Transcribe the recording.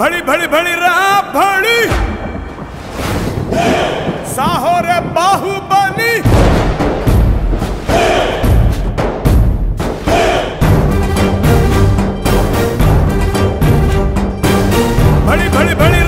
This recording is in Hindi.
भड़ी भड़ी भड़ी रा भड़ी। साहो रे बाहुबली। भड़ी भड़ी भड़ी